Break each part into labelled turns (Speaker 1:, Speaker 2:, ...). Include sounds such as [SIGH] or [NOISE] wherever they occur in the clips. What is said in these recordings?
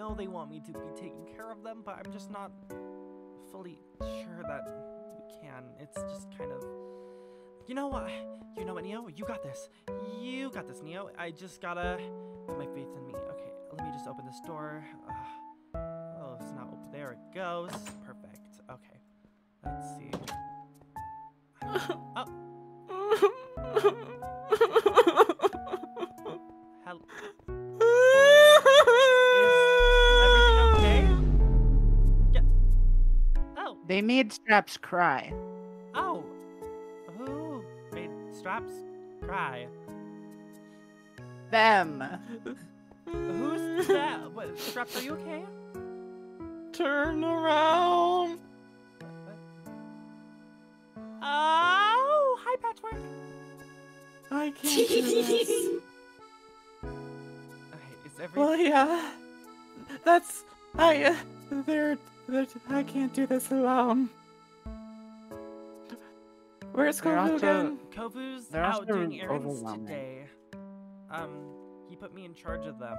Speaker 1: know they want me to be taking care of them, but I'm just not fully sure that we can. It's just kind of. You know what? You know what, Neo? You got this. You got this, Neo. I just gotta put my faith in me. Okay, let me just open this door. Uh, oh, it's not open. There it goes. Perfect. Okay. Let's see. [LAUGHS] Oh. [LAUGHS]
Speaker 2: They made Strapz cry.
Speaker 1: Oh. Who made Strapz cry?
Speaker 2: Them.
Speaker 1: Who's that? What, Strapz, are you okay?
Speaker 3: Turn around.
Speaker 1: Oh, hi, Patchwork.
Speaker 3: I can't do this. [LAUGHS]
Speaker 1: Okay, is every
Speaker 3: Well, yeah. That's I. Uh, they're, they're. I can't do this alone. Where's
Speaker 2: They're
Speaker 3: Kovu again?
Speaker 1: Kovu's
Speaker 2: They're
Speaker 1: out doing errands today. Um, he put me in charge of them.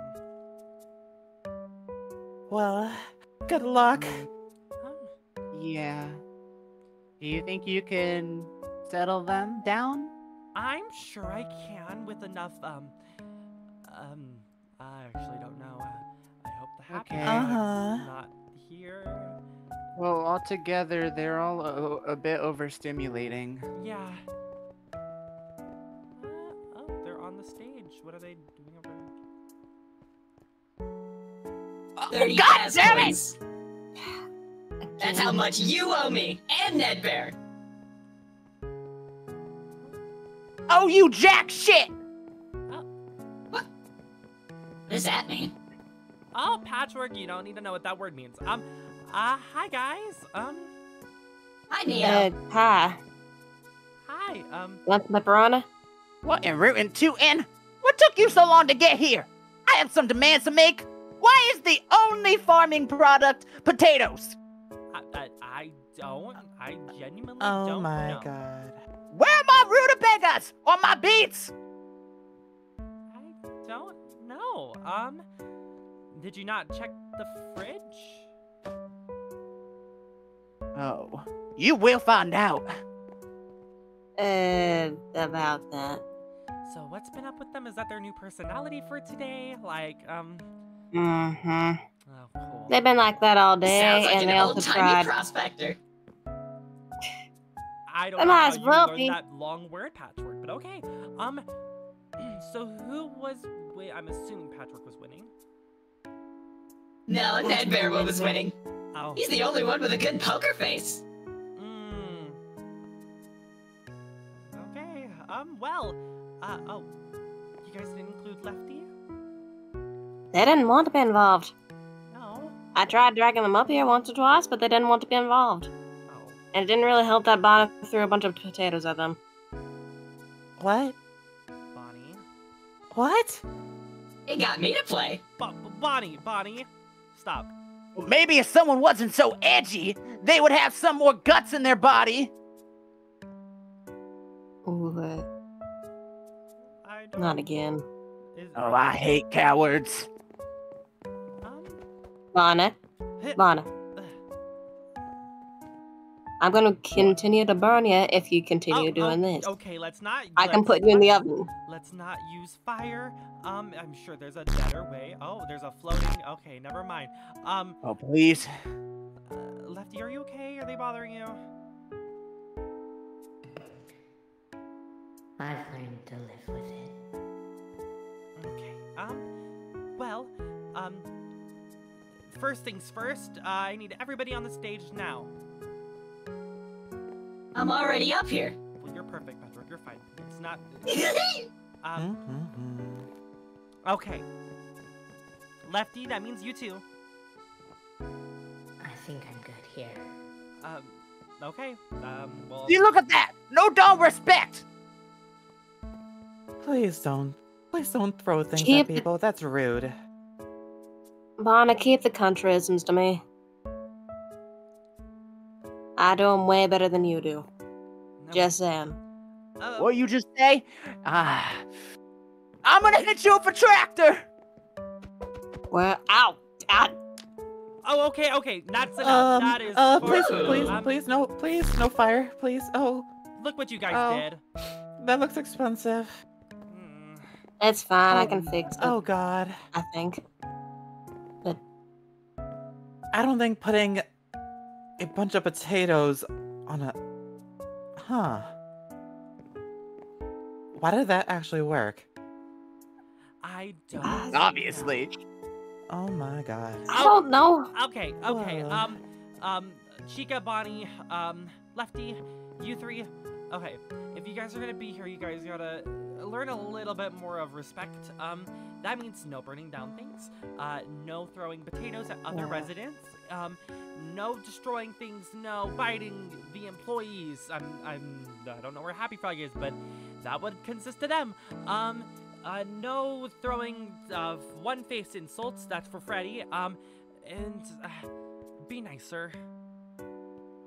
Speaker 3: Well, good luck.
Speaker 1: Huh?
Speaker 2: Yeah. Do you think you can settle them down?
Speaker 1: I'm sure I can with enough, um, um, I actually don't know. Uh, I hope the happy
Speaker 2: Okay.
Speaker 1: dog's
Speaker 3: Uh-huh.
Speaker 1: not here.
Speaker 2: Well, altogether, they're all a, a bit overstimulating.
Speaker 1: Yeah. Uh, oh, they're on the stage. What are they doing over there?
Speaker 4: Thirty
Speaker 2: God damn it!
Speaker 4: points. That's how much you owe me, and Nedd Bear.
Speaker 2: Oh, you jack shit!
Speaker 4: What does that mean?
Speaker 1: Oh, patchwork. You don't need to know what that word means. Um, uh, hi guys. Um,
Speaker 4: Hi, Neo.
Speaker 5: Uh, hi.
Speaker 1: hi. Um,
Speaker 5: Want some pepperoni?
Speaker 2: What in rootin' tootin'? What took you so long to get here? I have some demands to make. Why is the only farming product potatoes?
Speaker 1: I, I, I don't. I genuinely
Speaker 3: Oh
Speaker 1: don't Oh
Speaker 3: my
Speaker 1: know.
Speaker 3: god.
Speaker 2: Where are my rutabagas or my beets?
Speaker 1: I don't know. Um, did you not check the fridge?
Speaker 2: Oh, you will find out.
Speaker 5: Uh, about that.
Speaker 1: So what's been up with them? Is that their new personality for today? Like, um,
Speaker 5: Mm-hmm.
Speaker 1: oh, cool.
Speaker 5: They've been like that all day,
Speaker 4: Sounds like
Speaker 5: and
Speaker 4: an
Speaker 5: they also
Speaker 4: old-timey
Speaker 5: tried.
Speaker 4: prospector.
Speaker 1: I don't
Speaker 5: They
Speaker 1: know
Speaker 5: might
Speaker 1: how
Speaker 5: as
Speaker 1: you
Speaker 5: well
Speaker 1: learned
Speaker 5: be.
Speaker 1: that long word patchwork, but okay. Um, [CLEARS THROAT] so who was? Wait, I'm assuming Patchwork was winning.
Speaker 4: No, Nedd Bear was winning.
Speaker 1: Oh.
Speaker 4: He's the only one with a good poker face.
Speaker 1: Mm. Okay. Um. Well. Uh. Oh. You guys didn't include Lefty.
Speaker 5: They didn't want to be involved.
Speaker 1: No.
Speaker 5: I tried dragging them up here once or twice, but they didn't want to be involved.
Speaker 1: Oh.
Speaker 5: And it didn't really help that Bonnie threw a bunch of potatoes at them.
Speaker 3: What?
Speaker 1: Bonnie.
Speaker 3: What?
Speaker 4: It got me to play.
Speaker 1: Bo- Bonnie. Bonnie. Stop.
Speaker 2: Maybe if someone wasn't so edgy, they would have some more guts in their body.
Speaker 5: Ooh,
Speaker 1: I don't.
Speaker 5: not again.
Speaker 2: Oh, I hate cowards.
Speaker 1: Um.
Speaker 5: Lana.
Speaker 1: hit-
Speaker 5: Bonnie. I'm gonna continue to burn you if you continue
Speaker 1: oh,
Speaker 5: doing
Speaker 1: oh,
Speaker 5: this.
Speaker 1: Okay. Let's not.
Speaker 5: I can
Speaker 1: let's
Speaker 5: put you in the oven.
Speaker 1: Let's not use fire. Um, I'm sure there's a better way. Oh, there's a floating. Okay, never mind. Um,
Speaker 2: Oh, please.
Speaker 1: uh, Lefty, are you okay? Are they bothering you?
Speaker 6: I've learned to live with it.
Speaker 1: Okay. Um, well, um, first things first. Uh, I need everybody on the stage now.
Speaker 4: I'm already up here.
Speaker 1: Well, you're perfect, Patrick. You're fine. It's not.
Speaker 4: That's
Speaker 1: Um. Okay. Lefty, that means you too.
Speaker 6: I think I'm good here.
Speaker 1: Um. Okay. Um. Well.
Speaker 2: See, look at that. No dog respect.
Speaker 3: Please don't. Please don't throw things
Speaker 5: Keep-
Speaker 3: at people. That's rude.
Speaker 5: Bonnie, keep the countryisms to me. I do them way better than you do.
Speaker 1: no,
Speaker 5: Just saying.
Speaker 1: uh,
Speaker 2: What you just say? Ah. I'm gonna hit you with a tractor.
Speaker 5: Well, ow, God.
Speaker 1: Oh, okay, okay. That's enough.
Speaker 3: Um,
Speaker 1: that is.
Speaker 3: uh, please,
Speaker 1: too-
Speaker 3: please,
Speaker 1: um,
Speaker 3: please, no, please, no fire, please. Oh,
Speaker 1: Look what you guys
Speaker 3: Oh.
Speaker 1: did.
Speaker 3: that looks expensive.
Speaker 1: Hmm.
Speaker 5: It's fine. I
Speaker 3: Oh,
Speaker 5: can fix it.
Speaker 3: Oh God,
Speaker 5: I think.
Speaker 3: I don't think putting a bunch of potatoes on a, huh? Why did that actually work?
Speaker 1: I don't.
Speaker 2: Obviously.
Speaker 3: Oh my God.
Speaker 5: I don't know.
Speaker 1: Okay, okay.
Speaker 3: Whoa.
Speaker 1: Um, um, Chica, Bonnie, um, Lefty, you three. Okay, if you guys are gonna be here, you guys gotta learn a little bit more of respect. Um, that means no burning down things, uh, no throwing potatoes at other
Speaker 5: Yeah.
Speaker 1: residents, um, no destroying things, no biting the employees. I'm, I'm, I don't know where Happy Frog is, but that would consist of them. Um, uh, no throwing uh, one-faced insults. That's for Freddy. Um, and uh, be nicer.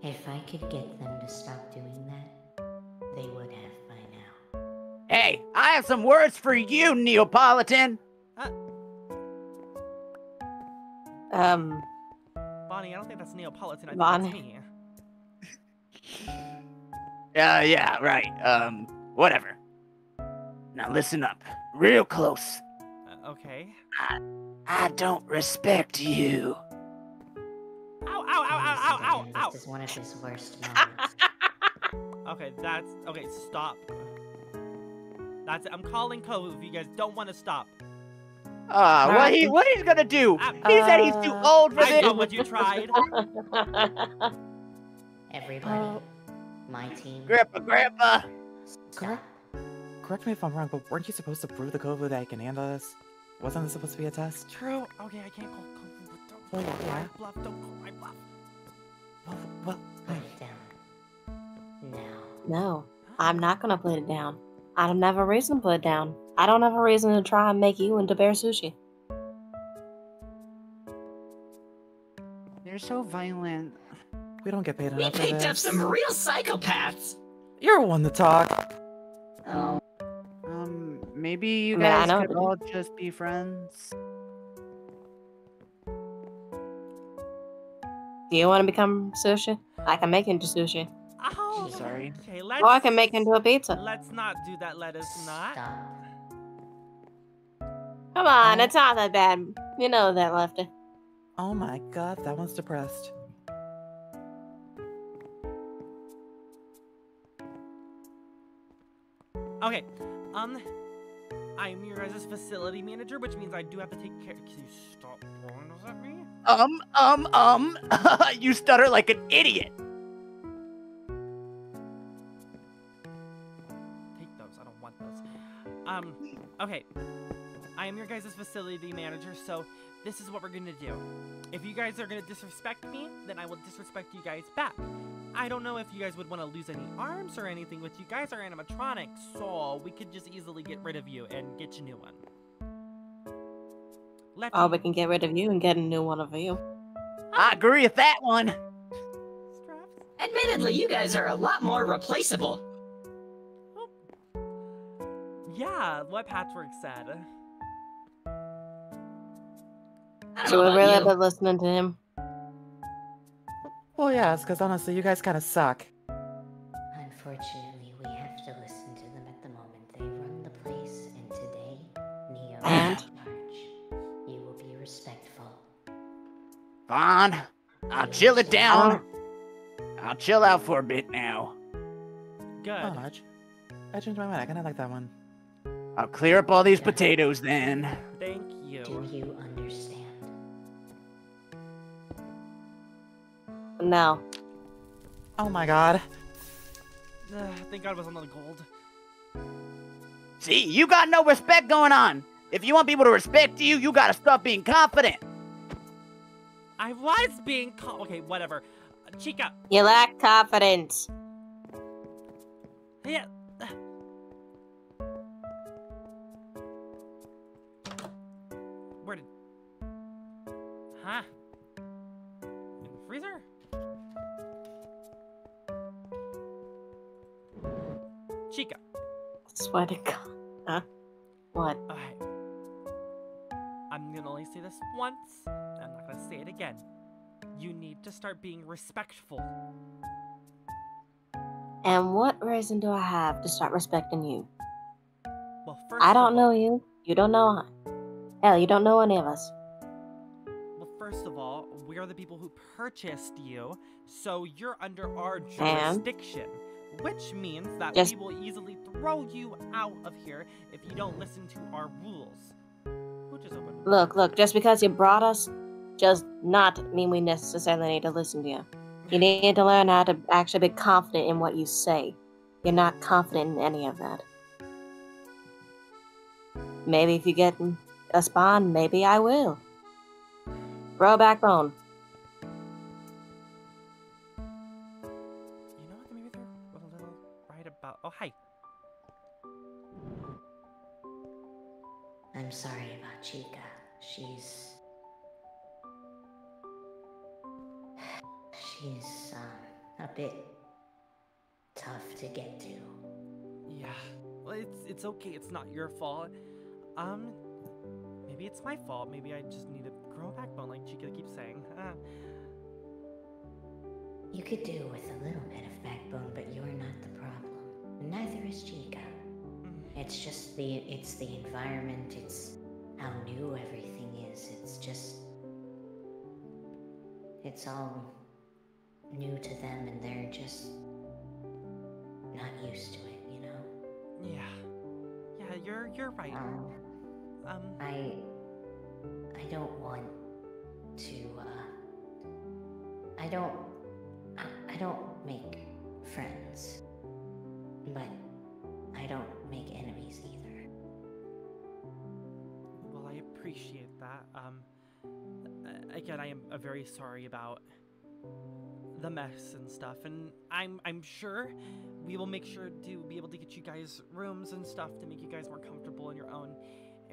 Speaker 6: If I could get them to stop doing
Speaker 2: Hey, I have some words for you, Neapolitan.
Speaker 5: Um,
Speaker 1: Bonnie, I don't think that's Neapolitan. I think
Speaker 5: Bonnie.
Speaker 1: that's me.
Speaker 2: Yeah, [LAUGHS] yeah, right. Um, whatever. Now listen up, real close.
Speaker 1: Uh, okay.
Speaker 2: I I don't respect you.
Speaker 1: Ow, ow, ow, ow, ow, ow, ow.
Speaker 6: This is one of his worst [LAUGHS] moments.
Speaker 1: Okay, that's okay. Stop. That's it. I'm calling code if you guys don't want to stop.
Speaker 2: Uh, what
Speaker 3: Alright.
Speaker 2: he what he's gonna do?
Speaker 1: Ah,
Speaker 2: He said he's too
Speaker 3: Uh,
Speaker 2: old for
Speaker 1: I
Speaker 2: this.
Speaker 1: know what you tried. [LAUGHS]
Speaker 6: Everybody,
Speaker 3: Oh.
Speaker 6: my team,
Speaker 2: Grandpa, grandpa.
Speaker 6: Correct,
Speaker 3: Correct me if I'm wrong, but weren't you supposed to prove the COVID that I can handle this? Wasn't this supposed to be a test?
Speaker 1: True. Okay, I can't call code. but Don't
Speaker 3: Oh,
Speaker 1: call my
Speaker 3: yeah?
Speaker 1: bluff. Don't call my bluff.
Speaker 3: Well, well,
Speaker 6: Put it down. Now.
Speaker 5: no, I'm not gonna put it down. I don't have a reason to put it down. I don't have a reason to try and make you into bear sushi.
Speaker 2: They're so violent.
Speaker 3: we don't get paid
Speaker 4: We
Speaker 3: enough for
Speaker 4: picked up some real psychopaths.
Speaker 3: You're one to talk.
Speaker 6: Oh,
Speaker 2: Um, maybe you guys
Speaker 5: know
Speaker 2: could all just be friends.
Speaker 5: Do you want to become sushi? I can make into sushi.
Speaker 1: Ow.
Speaker 2: Sorry.
Speaker 1: Okay, let's.
Speaker 5: Or I can make into a pizza.
Speaker 1: Let's not do that. Let us not.
Speaker 6: stop.
Speaker 5: Come on,
Speaker 3: Oh.
Speaker 5: it's not that bad. You know that, Lefty.
Speaker 3: Oh my god, that one's depressed.
Speaker 1: Okay. Um, I'm your guys' facility manager, which means I do have to take care. Can you stop throwing those at me?
Speaker 2: Um, um, um. [LAUGHS] you stutter like an idiot.
Speaker 1: Okay. I am your guys' facility manager, so this is what we're gonna do. If you guys are gonna disrespect me, then I will disrespect you guys back. I don't know if you guys would want to lose any arms or anything but you guys are animatronics, so we could just easily get rid of you and get you a new one. Lefty,
Speaker 5: Oh, we can get rid of you and get a new one of you.
Speaker 2: I agree with that one.
Speaker 4: Admittedly, you guys are a lot more replaceable.
Speaker 1: Yeah, what Patchwork said.
Speaker 5: So we
Speaker 4: about
Speaker 5: really
Speaker 4: you.
Speaker 5: been listening to him.
Speaker 3: Well, yes, because honestly, you guys kind of suck.
Speaker 6: Unfortunately, we have to listen to them at the moment. They run the place, and today, Neo
Speaker 5: And?
Speaker 6: March. You will be respectful.
Speaker 2: Vaughn, I'll chill it down. Oh. I'll chill out for a bit now.
Speaker 1: Good.
Speaker 3: Oh, I, I changed my mind. I kind of like that one.
Speaker 2: I'll clear up all these potatoes then.
Speaker 1: Thank you.
Speaker 6: Do you understand?
Speaker 5: No.
Speaker 3: Oh my god.
Speaker 1: Ugh, thank God it was on the gold.
Speaker 2: See, you got no respect going on. If you want people to respect you, you gotta stop being confident.
Speaker 1: I was being called. Okay, whatever. Uh, Chica.
Speaker 5: You lack confidence.
Speaker 1: Yeah. Huh? In the freezer? Chica.
Speaker 5: Swear to God. Huh? What?
Speaker 1: Okay. I'm gonna only say this once. I'm not gonna say it again. You need to start being respectful.
Speaker 5: And what reason do I have to start respecting you?
Speaker 1: Well, first
Speaker 5: I don't know
Speaker 1: all-
Speaker 5: you. You don't know. Hell, you don't know any of us.
Speaker 1: First of all, we are the people who purchased you, so you're under our
Speaker 5: And?
Speaker 1: jurisdiction. Which means that
Speaker 5: Just-
Speaker 1: we will easily throw you out of here if you don't listen to our rules. Which is open.
Speaker 5: Look, look, just because you brought us does not mean we necessarily need to listen to you. You need to learn how to actually be confident in what you say. You're not confident in any of that. Maybe if you get a spawn, maybe I will. Grow a backbone.
Speaker 1: You know what? Maybe they're a little right about. Oh, hi.
Speaker 6: I'm sorry about Chica. She's. She's, um, a bit tough to get to.
Speaker 1: Yeah. Well, it's it's okay. It's not your fault. Um, maybe it's my fault. Maybe I just need to backbone, like Chica keeps saying. Uh, [LAUGHS]
Speaker 6: You could do with a little bit of backbone, but you're not the problem. Neither is Chica.
Speaker 1: mm,
Speaker 6: It's just the it's the environment, it's how new everything is. It's just it's all new to them and they're just not used to it, you know?
Speaker 1: yeah. Yeah, you're you're right.
Speaker 6: Um,
Speaker 1: Um,
Speaker 6: I I don't want to uh I don't I, don't make friends. But I don't make enemies either.
Speaker 1: well, I appreciate that. Um, again, I am uh, very sorry about the mess and stuff, and I'm I'm sure we will make sure to be able to get you guys rooms and stuff to make you guys more comfortable in your own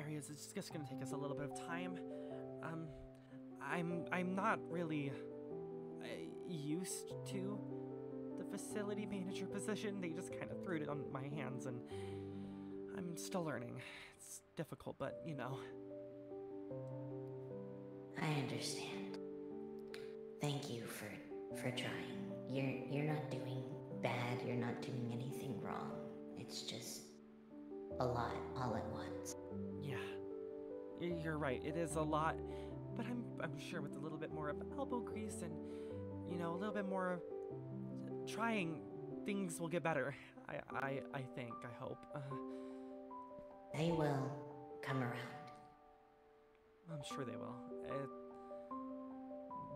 Speaker 1: areas. It's just gonna take us a little bit of time. Um, I'm I'm not really uh, used to the facility manager position. They just kind of threw it on my hands, and I'm still learning. It's difficult, but you know.
Speaker 6: I understand. Thank you for for trying. You're you're not doing bad. You're not doing anything wrong. It's just a lot all at once.
Speaker 1: Yeah, you're right. It is a lot, but I'm I'm sure with a little bit more of elbow grease and you know a little bit more trying, things will get better. I I I think. I hope. Uh, [LAUGHS]
Speaker 6: They will come around.
Speaker 1: I'm sure they will. Uh,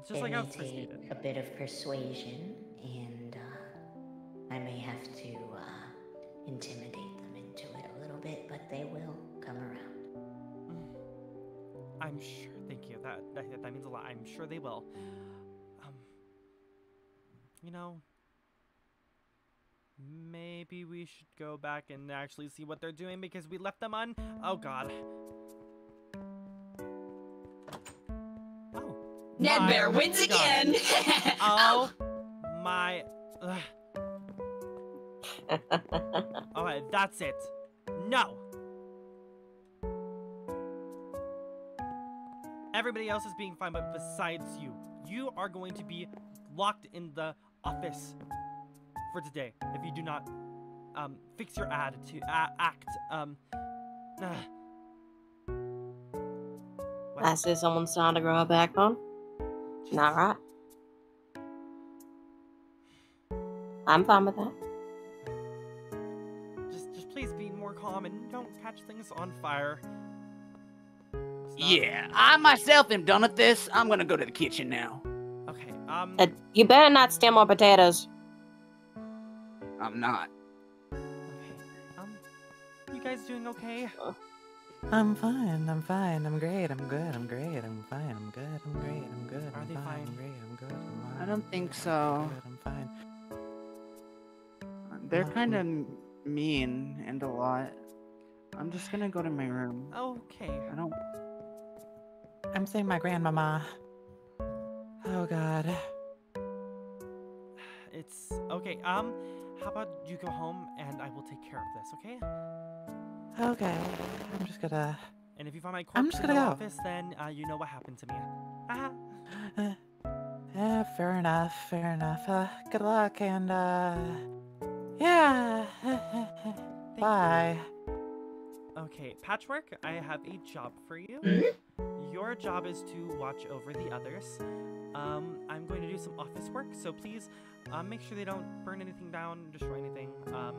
Speaker 1: just
Speaker 6: it
Speaker 1: like Christy
Speaker 6: take a bit of persuasion, and uh, I may have to uh, intimidate
Speaker 1: I'm sure. Thank you. That, that that means a lot. I'm sure they will. Um. You know. Maybe we should go back and actually see what they're doing because we left them on. Oh God. Oh.
Speaker 4: Ned
Speaker 1: my
Speaker 4: Bear wins
Speaker 1: God.
Speaker 4: again. [LAUGHS]
Speaker 1: Oh my. Ugh. [LAUGHS] Alright, that's it. No. Everybody else is being fine, but besides you, you are going to be locked in the office for today if you do not um, fix your attitude, uh, act. Um. What? [SIGHS]
Speaker 5: I see someone's trying to grow a backbone. Not right. I'm fine with that.
Speaker 1: Just, just please be more calm and don't catch things on fire. It's not-
Speaker 2: Yeah, I myself am done at this. I'm gonna go to the kitchen now.
Speaker 1: Okay. Um.
Speaker 5: Uh, you better not steal more potatoes.
Speaker 2: I'm not.
Speaker 1: Okay. Um. You guys doing okay?
Speaker 3: I'm fine. I'm fine. I'm great. I'm good. I'm great. I'm fine. I'm good. I'm great. I'm good.
Speaker 1: Are
Speaker 3: I'm
Speaker 1: they
Speaker 3: fine.
Speaker 1: fine?
Speaker 3: I'm great. I'm good. I'm fine.
Speaker 2: I don't think
Speaker 3: I'm
Speaker 2: so.
Speaker 3: good, I'm fine.
Speaker 7: They're kind of mean and a lot. I'm just gonna go to my room.
Speaker 1: Okay.
Speaker 7: I don't.
Speaker 3: I'm saying my grandmama. Oh God.
Speaker 1: It's okay. Um. How about you go home and I will take care of this, okay?
Speaker 3: Okay. I'm just gonna.
Speaker 1: And And if you find my
Speaker 3: I'm
Speaker 1: corpse
Speaker 3: just
Speaker 1: in the
Speaker 3: gonna go.
Speaker 1: office, then uh, you know what happened to me. Ah.
Speaker 3: Uh, fair enough, fair enough. Uh, good luck and, uh, yeah. Bye.
Speaker 1: you. Okay, Patchwork, I have a job for you. Your job is to watch over the others. Um, I'm going to do some office work, so please um, make sure they don't burn anything down, destroy anything. Um,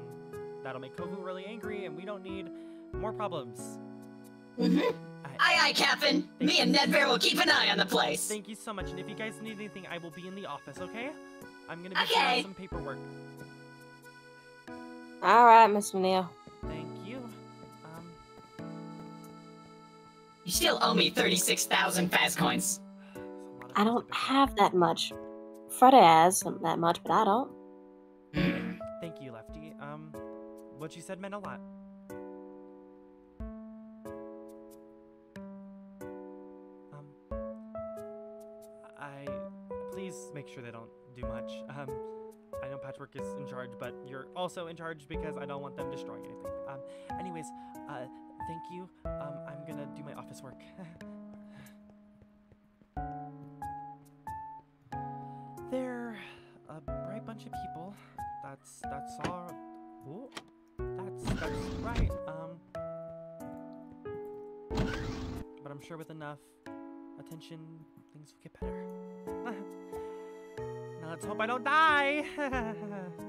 Speaker 1: that'll make Kovu really angry, and we don't need more problems.
Speaker 4: Mhm. Aye, aye, Captain. Me and Nedd Bear will keep an eye on the place.
Speaker 1: Thank you so much, and if you guys need anything, I will be in the office, okay? I'm gonna be
Speaker 4: Okay.
Speaker 1: doing some paperwork.
Speaker 5: All right, Mr. Neil.
Speaker 1: You
Speaker 4: still owe me 36,000 fast coins.
Speaker 1: there's a lot of
Speaker 5: I don't have that much. Freddy has that much, but I don't.
Speaker 4: Hmm.
Speaker 1: Thank you, Lefty. Um, what you said meant a lot. Um, I please make sure they don't do much. Um, I know Patchwork is in charge, but you're also in charge because I don't want them destroying anything. Um, anyways, uh, thank you. Um, I'm gonna do my office work. [LAUGHS] They're a bright bunch of people. That's that's all. Ooh, that's that's right. Um, but I'm sure with enough attention, things will get better. [LAUGHS] now let's hope I don't die. [LAUGHS]